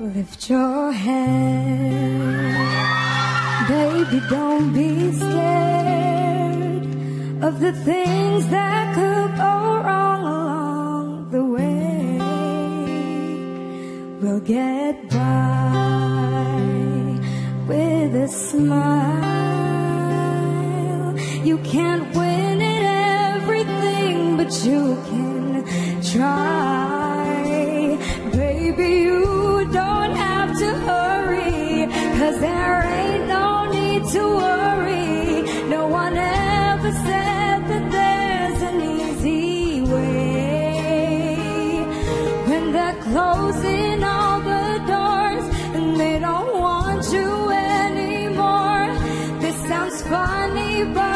Lift your head, baby, don't be scared of the things that could go wrong along the way. We'll get by with a smile. You can't win it everything, but you can try. Baby, to worry. No one ever said that there's an easy way. When they're closing all the doors and they don't want you anymore. This sounds funny, but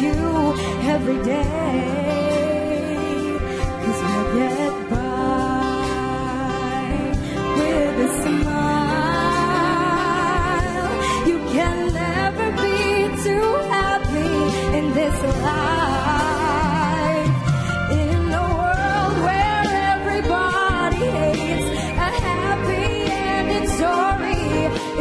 you every day. Cause we'll get by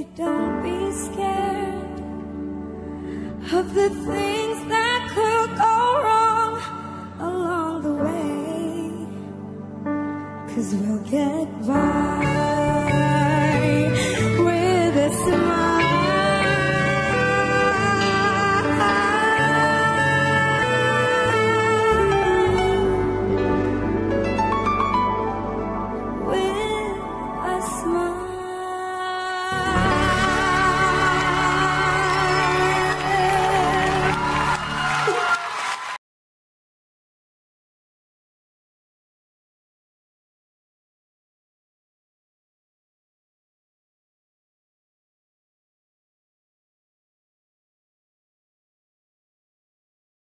baby, don't be scared of the things that could go wrong along the way. Cause we'll get by